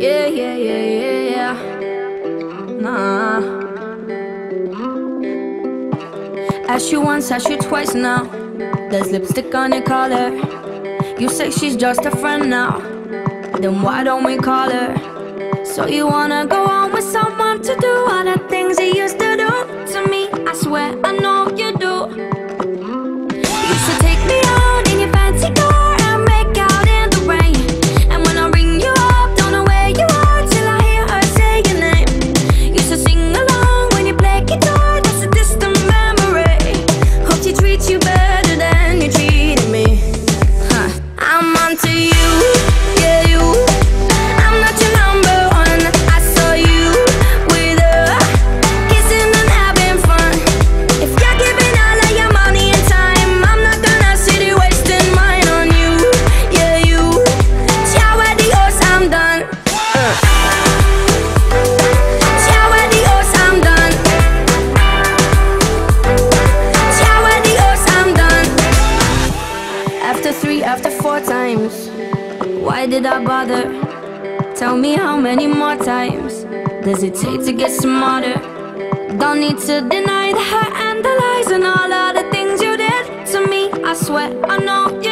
Yeah, yeah, yeah, yeah, yeah. Nah. Ask you once, ask you twice now. There's lipstick on your collar. You say she's just a friend now. Then why don't we call her? So you wanna go Why did I bother? Tell me how many more times does it take to get smarter? Don't need to deny the hurt and the lies and all of the things you did to me. I swear I know you.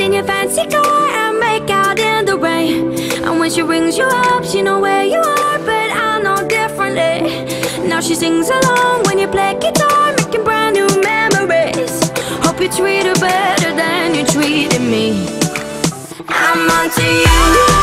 out in your fancy car and make out in the rain. And when she rings you up, she know where you are But I know differently. Now she sings along when you play guitar Making brand new memories. Hope you treat her better than you treated me. I'm onto you.